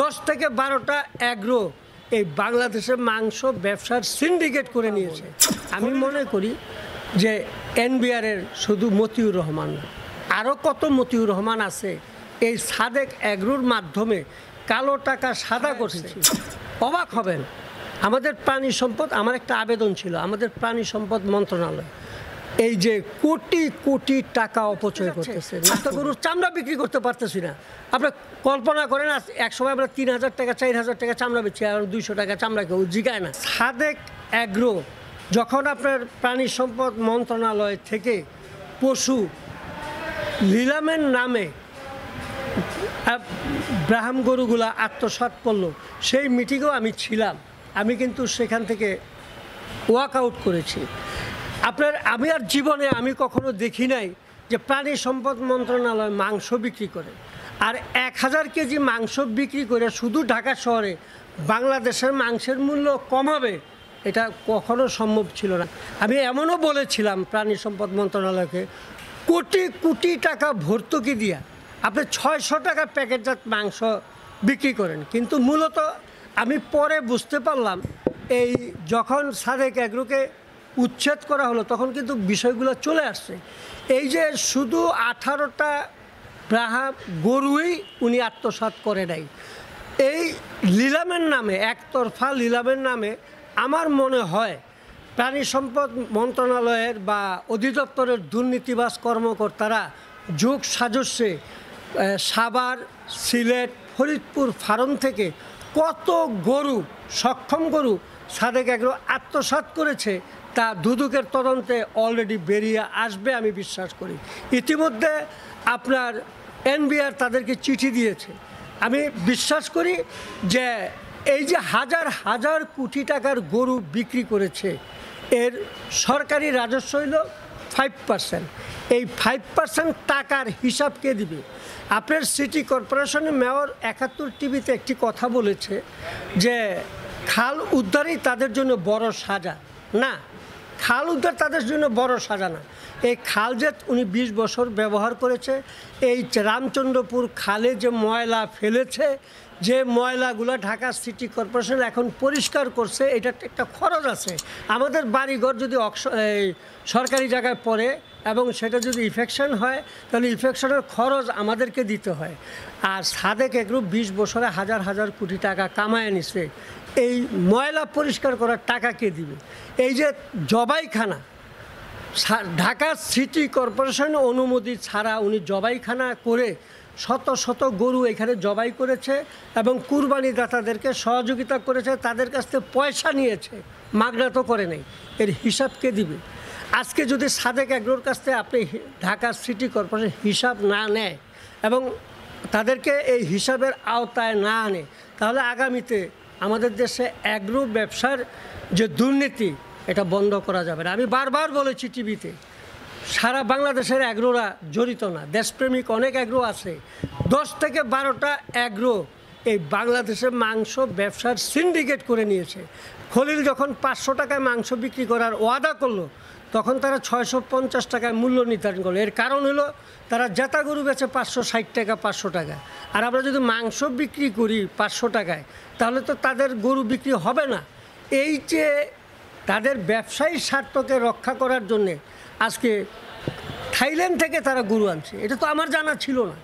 দশ থেকে বারোটা অ্যাগ্রো এই বাংলাদেশের মাংস ব্যবসার সিন্ডিকেট করে নিয়েছে। আমি মনে করি যে এনবিআরের শুধু মতিউর রহমান আরও কত মতিউর রহমান আছে এই সাদেক অ্যাগ্রোর মাধ্যমে কালো টাকা সাদা করছে। অবাক হবেন, আমাদের প্রাণী সম্পদ, আমার একটা আবেদন ছিল, আমাদের প্রাণী সম্পদ মন্ত্রণালয় এই যে কোটি কোটি টাকা অপচয় করতেছে নাস্তা গরুর চামড়া বিক্রি করতে পারতেছি না। আপনার কল্পনা করেন আজ এক সময় আমরা তিন হাজার টাকা চার হাজার টাকা চামড়া বেচি আর দুইশো টাকা চামড়া কেউ জিগায় না। সাদেক অ্যাগ্রো যখন আপনার প্রাণী সম্পদ মন্ত্রণালয় থেকে পশু লিলামের নামে ব্রাহ্ম গরুগুলা আত্মসাৎ করল সেই মিটিংয়েও আমি ছিলাম। আমি কিন্তু সেখান থেকে ওয়াক আউট করেছি। আপনার, আমি আর জীবনে আমি কখনো দেখি নাই যে প্রাণী সম্পদ মন্ত্রণালয় মাংস বিক্রি করে। আর এক হাজার কেজি মাংস বিক্রি করে শুধু ঢাকা শহরে বাংলাদেশের মাংসের মূল্য কমাবে এটা কখনো সম্ভব ছিল না। আমি এমনও বলেছিলাম প্রাণী সম্পদ মন্ত্রণালয়কে, কোটি কোটি টাকা ভর্তুকি দিয়া আপনি ছয়শো টাকা প্যাকেটজাত মাংস বিক্রি করেন। কিন্তু মূলত আমি পরে বুঝতে পারলাম, এই যখন সাদেক অ্যাগ্রোকে উচ্ছেদ করা হলো, তখন কিন্তু বিষয়গুলো চলে আসছে। এই যে শুধু আঠারোটা ব্রাহা গরুই উনি আত্মসাৎ করে নাই। এই লিলামের নামে, একতরফা লিলামের নামে আমার মনে হয় প্রাণী সম্পদ মন্ত্রণালয়ের বা অধিদপ্তরের দুর্নীতিবাস কর্মকর্তারা যোগ সাজস্যে সাবার সিলেট, ফরিদপুর ফার্ম থেকে কত গরু, সক্ষম গরু সাদেক এগ্রো আত্মসাৎ করেছে তা দুদুকের তদন্তে অলরেডি বেরিয়ে আসবে, আমি বিশ্বাস করি। ইতিমধ্যে আপনার এনবিআর তাদেরকে চিঠি দিয়েছে। আমি বিশ্বাস করি যে এই যে হাজার হাজার কোটি টাকার গরু বিক্রি করেছে, এর সরকারি রাজস্ব হইল ফাইভ পার্সেন্ট এই ফাইভ পার্সেন্ট টাকার হিসাব কে দিবে? আপনার সিটি কর্পোরেশনের মেয়র একাত্তর টিভিতে একটি কথা বলেছে যে, খাল উদ্ধারই তাদের জন্য বড় সাজা। না খাল উদ্ধার তাদের জন্য বড় সাজা না এই খাল যে উনি বিশ বছর ব্যবহার করেছে। এই রামচন্দ্রপুর খালে যে ময়লা ফেলেছে, যে ময়লাগুলো ঢাকা সিটি কর্পোরেশন এখন পরিষ্কার করছে এটা একটা খরচ আছে। আমাদের বাড়িঘর যদি সরকারি জায়গায় পড়ে এবং সেটা যদি ইফেকশন হয়, তাহলে ইফেকশনের খরচ আমাদেরকে দিতে হয়। আর সাদেক এগ্রুপ বিশ বছরে হাজার হাজার কোটি টাকা কামায় নিছে। এই ময়লা পরিষ্কার করার টাকা কে দিবে? এই যে জবাইখানা ঢাকা সিটি কর্পোরেশন অনুমতি ছাড়া উনি জবাইখানা করে শত শত গরু এখানে জবাই করেছে এবং কুরবানি দাতাদেরকে সহযোগিতা করেছে, তাদের কাছ থেকে পয়সা নিয়েছে মাগনা তো করে নেই। এর হিসাব কে দিবে? আজকে যদি সাদেক এগ্রোর কাছ থেকে আপনি ঢাকা সিটি কর্পোরেশন হিসাব না নেয় এবং তাদেরকে এই হিসাবের আওতায় না আনে, তাহলে আগামীতে আমাদের দেশে অ্যাগ্রো ব্যবসার যে দুর্নীতি, এটা বন্ধ করা যাবে না। আমি বারবার বলেছি টিভিতে, সারা বাংলাদেশের অ্যাগ্রোরা জড়িত না। দেশপ্রেমিক অনেক অ্যাগ্রো আছে। দশ থেকে বারোটা অ্যাগ্রো এই বাংলাদেশের মাংস ব্যবসার সিন্ডিকেট করে নিয়েছে। খলিল যখন পাঁচশো টাকায় মাংস বিক্রি করার ওয়াদা করল তখন তারা ছয়শো পঞ্চাশ টাকায় মূল্য নির্ধারণ করল। এর কারণ হলো তারা জেতা গরু বেচে পাঁচশো ষাট টাকা, পাঁচশো টাকা। আর আমরা যদি মাংস বিক্রি করি পাঁচশো টাকায়, তাহলে তো তাদের গরু বিক্রি হবে না। এই যে তাদের ব্যবসায়ী স্বার্থকে রক্ষা করার জন্যে আজকে থাইল্যান্ড থেকে তারা গরু আনছে। এটা তো আমার জানা ছিল না।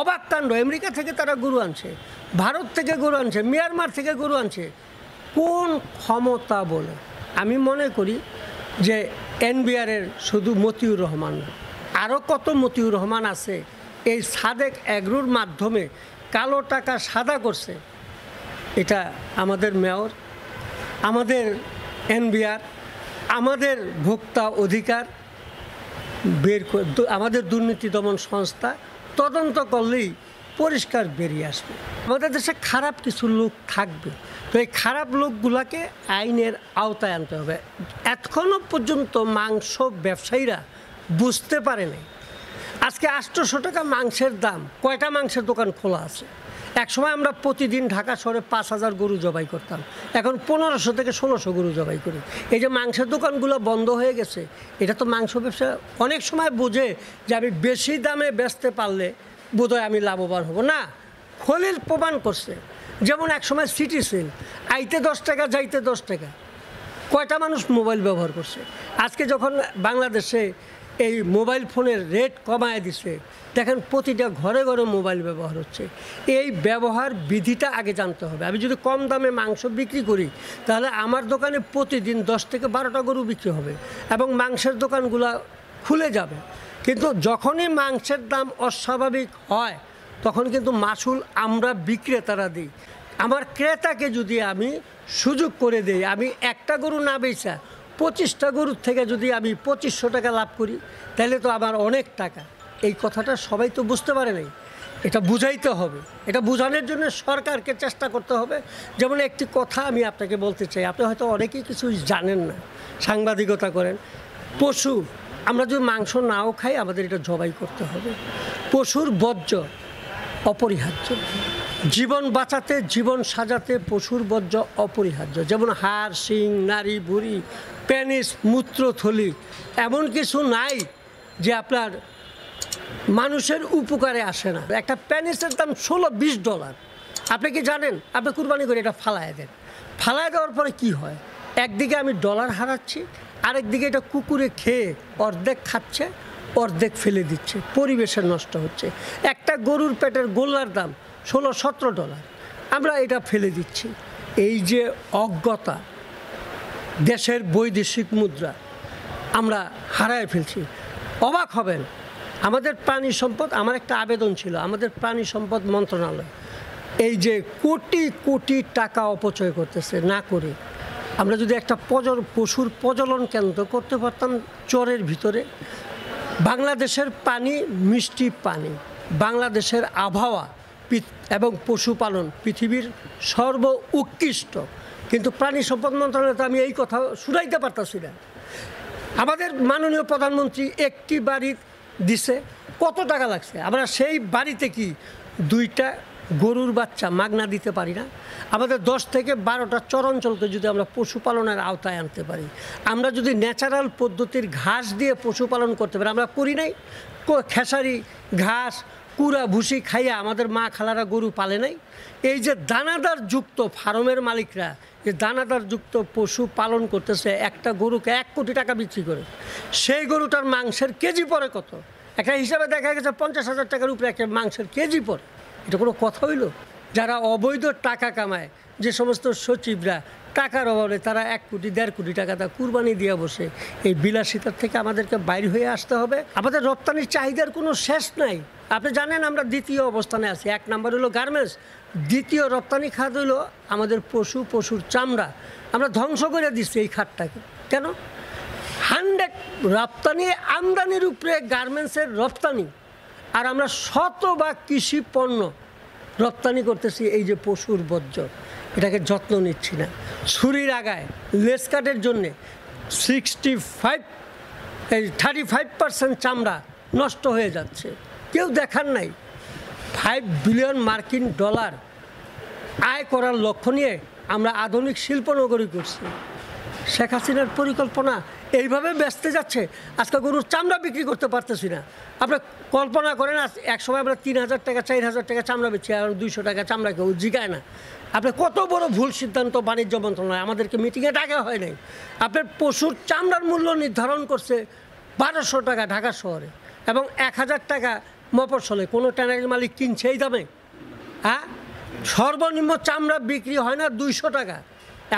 অবাক কাণ্ড, আমেরিকা থেকে তারা গরু আনছে, ভারত থেকে গরু আনছে, মিয়ানমার থেকে গরু আনছে। কোন ক্ষমতা বলে? আমি মনে করি যে এনবিআরের শুধু মতিউর রহমান আরও কত মতিউর রহমান আছে, এই সাদেক অ্যাগ্রোর মাধ্যমে কালো টাকা সাদা করছে। এটা আমাদের মেয়র, আমাদের এনবিআর, আমাদের ভোক্তা অধিকার, বের আমাদের দুর্নীতি দমন সংস্থা, তদন্ত করলেই পরিষ্কার বেরিয়ে আসবে। আমাদের দেশে খারাপ কিছু লোক থাকবে। তো এই খারাপ লোকগুলাকে আইনের আওতায় আনতে হবে। এখনও পর্যন্ত মাংস ব্যবসায়ীরা বুঝতে পারে নাই। আজকে আটশোশো টাকা মাংসের দাম, কয়টা মাংসের দোকান খোলা আছে? একসময় আমরা প্রতিদিন ঢাকা শহরে পাঁচ হাজার গরু জবাই করতাম। এখন পনেরোশো থেকে ষোলোশো গরু জবাই করি। এই যে মাংসের দোকানগুলো বন্ধ হয়ে গেছে, এটা তো মাংস ব্যবসা অনেক সময় বোঝে যে আমি বেশি দামে বেচতে পারলে বোধহয় আমি লাভবান হব। না খলিল প্রমাণ করছে। যেমন একসময় সিটি সেল, আইতে দশ টাকা, যাইতে দশ টাকা। কয়টা মানুষ মোবাইল ব্যবহার করছে? আজকে যখন বাংলাদেশে এই মোবাইল ফোনের রেট কমায় দিছে, দেখেন প্রতিটা ঘরে ঘরে মোবাইল ব্যবহার হচ্ছে। এই ব্যবহার বিধিটা আগে জানতে হবে। আমি যদি কম দামে মাংস বিক্রি করি, তাহলে আমার দোকানে প্রতিদিন দশ থেকে বারোটা গরু বিক্রি হবে এবং মাংসের দোকানগুলো খুলে যাবে। কিন্তু যখনই মাংসের দাম অস্বাভাবিক হয়, তখন কিন্তু মাসুল আমরা বিক্রেতারা দিই। আমার ক্রেতাকে যদি আমি সুযোগ করে দেই, আমি একটা গরু না বেচা, পঁচিশটা গরুর থেকে যদি আমি পঁচিশশো টাকা লাভ করি, তাহলে তো আমার অনেক টাকা। এই কথাটা সবাই তো বুঝতে পারে নাই। এটা বুঝাইতে হবে। এটা বোঝানোর জন্য সরকারকে চেষ্টা করতে হবে। যেমন একটি কথা আমি আপনাকে বলতে চাই। আপনি হয়তো অনেকেই কিছু জানেন না। সাংবাদিকতা করেন। পশু আমরা যদি মাংস নাও খাই, আমাদের এটা জবাই করতে হবে। পশুর বর্জ্য অপরিহার্য। জীবন বাঁচাতে, জীবন সাজাতে পশুর বর্জ্য অপরিহার্য। যেমন হাড়, শিং নারী ভুড়ি প্যানিস মূত্রথলি এমন কিছু নাই যে আপনার মানুষের উপকারে আসে না। একটা প্যানিসের দাম ষোলো, বিশ ডলার। আপনি কি জানেন? আপনি কুরবানি করে এটা ফালায় দেন। ফালায় দেওয়ার পরে কি হয়? একদিকে আমি ডলার হারাচ্ছি আরেকদিকে এটা কুকুরে খেয়ে অর্ধেক খাচ্ছে, অর্ধেক ফেলে দিচ্ছে, পরিবেশের নষ্ট হচ্ছে। একটা গরুর পেটের গোল্লার দাম ষোলো, সতেরো ডলার। আমরা এটা ফেলে দিচ্ছি। এই যে অজ্ঞতা, দেশের বৈদেশিক মুদ্রা, আমরা হারায় ফেলছি। অবাক হবেন, আমাদের প্রাণী সম্পদ, আমার একটা আবেদন ছিল, আমাদের প্রাণী সম্পদ মন্ত্রণালয়, এই যে কোটি কোটি টাকা অপচয় করতেছে, না করে আমরা যদি একটা পজর পশুর প্রজলন কেন্দ্র করতে পারতাম চরের ভিতরে, বাংলাদেশের পানি মিষ্টি পানি, বাংলাদেশের আবহাওয়া এবং পশুপালন পৃথিবীর সর্ব উৎকৃষ্ট কিন্তু প্রাণী সম্পদ মন্ত্রণালয়ে তো আমি এই কথা শুনাইতে পারতাছি না। আমাদের মাননীয় প্রধানমন্ত্রী একটি বাড়ি দিছে, কত টাকা লাগছে? আমরা সেই বাড়িতে কি দুইটা গরুর বাচ্চা মাগনা দিতে পারি না। আমাদের দশ থেকে বারোটা চরাঞ্চলকে যদি আমরা পশুপালনের আওতায় আনতে পারি। আমরা যদি ন্যাচারাল পদ্ধতির ঘাস দিয়ে পশুপালন করতে পারি। আমরা করি নাই। খেসারি, ঘাস, কুড়া, ভুসি খাইয়া আমাদের মা খালারা গরু পালে নাই। এই যে দানাদার যুক্ত ফার্মের মালিকরা যে দানাদার যুক্ত পশু পালন করতেছে, একটা গরুকে এক কোটি টাকা বিক্রি করে। সেই গরুটার মাংসের কেজি পরে কত? একটা হিসাবে দেখা গেছে পঞ্চাশ হাজার টাকার উপরে একটা মাংসের কেজি পড়ে এটা কোনো কথা হইল? যারা অবৈধ টাকা কামায়, যে সমস্ত সচিবরা, টাকার অভাবে তারা এক কোটি, দেড় কোটি টাকা তা কুরবানি দিয়ে বসে, এই বিলাসিতার থেকে আমাদেরকে বাইরে হয়ে আসতে হবে। আমাদের রপ্তানির চাহিদার কোনো শেষ নাই। আপনি জানেন আমরা দ্বিতীয় অবস্থানে আছি। এক নাম্বার হলো গার্মেন্টস, দ্বিতীয় রপ্তানি খাত হলো আমাদের পশু পশুর চামড়া। আমরা ধ্বংস করে দিচ্ছি এই খাতটাকে। কেন? হান্ড্রেড, রপ্তানি আমদানির উপরে গার্মেন্টসের রপ্তানি। আর আমরা শত বা কৃষি পণ্য রপ্তানি করতেছি এই যে পশুর বর্জ্য। এটাকে যত্ন নিচ্ছি না। ছুরির আগায়, লেস কাটের জন্যে সিক্সটি ফাইভ এই থার্টি ফাইভ পার্সেন্ট চামড়া নষ্ট হয়ে যাচ্ছে। কেউ দেখার নাই। ফাইভ বিলিয়ন মার্কিন ডলার আয় করার লক্ষ্য নিয়ে আমরা আধুনিক শিল্পনগরী করছি। শেখ হাসিনার পরিকল্পনা এইভাবে ব্যস্ত যাচ্ছে, আজকে গরুর চামড়া বিক্রি করতে পারতেছি না। আপনি কল্পনা করেন আজ এক সময় আমরা তিন হাজার টাকা, চার হাজার টাকা চামড়া বেচছি আর দুইশো টাকা চামড়া কেউ জিগায় না। আপনি কত বড় ভুল সিদ্ধান্ত বাণিজ্য মন্ত্রণালয়, আমাদেরকে মিটিংয়ে ডাকা হয় নাই। আপনার পশুর চামড়ার মূল্য নির্ধারণ করছে বারোশো টাকা ঢাকা শহরে, এবং এক হাজার টাকা মফসলে কোনো ট্যানারি মালিক কিনছে এই দামে। হ্যাঁ? সর্বনিম্ন চামড়া বিক্রি হয় না দুইশো টাকা।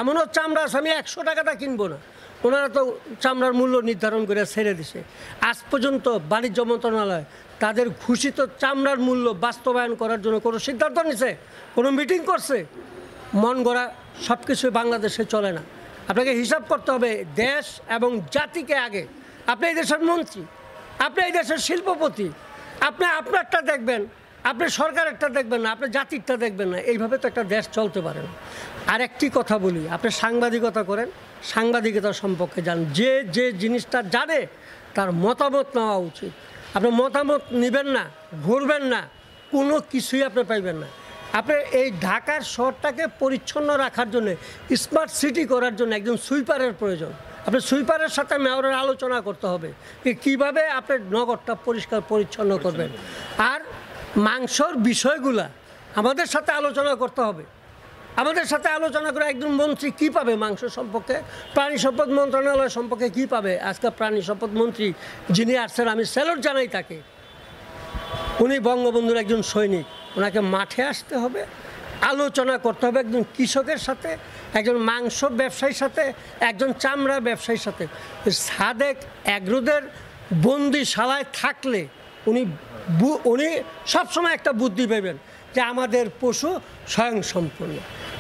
এমনও আছে আমি একশো টাকাটা কিনবো না। ওনারা তো চামড়ার মূল্য নির্ধারণ করে ছেড়ে দিছে। আজ পর্যন্ত বাণিজ্য মন্ত্রণালয় তাদের ঘোষিত চামড়ার মূল্য বাস্তবায়ন করার জন্য কোনো সিদ্ধান্ত নিছে? কোনো মিটিং করছে? মন গড়া সব কিছু বাংলাদেশে চলে না। আপনাকে হিসাব করতে হবে দেশ এবং জাতিকে আগে। আপনি এই দেশের মন্ত্রী, আপনি এই দেশের শিল্পপতি, আপনি আপনারটা দেখবেন। আপনি সরকার একটা দেখবেন না, আপনি জাতিরটা দেখবেন না। এইভাবে তো একটা দেশ চলতে পারে না। আর একটি কথা বলি, আপনি সাংবাদিকতা করেন, সাংবাদিকতা সম্পর্কে যান। যে যে জিনিসটা জানে, তার মতামত নেওয়া উচিত। আপনি মতামত নেবেন না, ঘুরবেন না, কোনো কিছুই আপনি পাইবেন না। আপনি এই ঢাকার শহরটাকে পরিচ্ছন্ন রাখার জন্য স্মার্ট সিটি করার জন্য একজন সুইপারের প্রয়োজন। আপনি সুইপারের সাথে মেয়রের আলোচনা করতে হবে কীভাবে আপনি নগরটা পরিষ্কার, পরিচ্ছন্ন করবেন। আর মাংসর বিষয়গুলা আমাদের সাথে আলোচনা করতে হবে। আমাদের সাথে আলোচনা করে একজন মন্ত্রী কি পাবে মাংস সম্পর্কে? প্রাণী সম্পদ মন্ত্রণালয় সম্পর্কে কি পাবে? আজকে প্রাণী সম্পদ মন্ত্রী যিনি আসছেন, আমি স্যালুট জানাই তাকে। উনি বঙ্গবন্ধুর একজন সৈনিক। ওনাকে মাঠে আসতে হবে, আলোচনা করতে হবে একজন কৃষকের সাথে, একজন মাংস ব্যবসায়ীর সাথে, একজন চামড়া ব্যবসায়ীর সাথে। সাদেক এগ্রোদের বন্দিশালায় থাকলে উনি উনি সবসময় একটা বুদ্ধি পাবেন যে আমাদের পশু স্বয়ংসম্পূর্ণ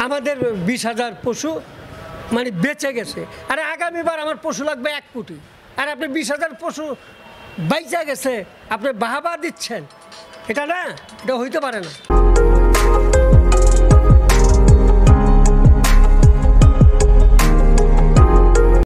আমাদের বিশ হাজার পশু মানে বেঁচে গেছে। আর আগামীবার আমার পশু লাগবে এক কোটি। আর আপনি বিশ হাজার পশু বাইচা গেছে, আপনি বাহাবা দিচ্ছেন। এটা না, এটা হইতে পারে না।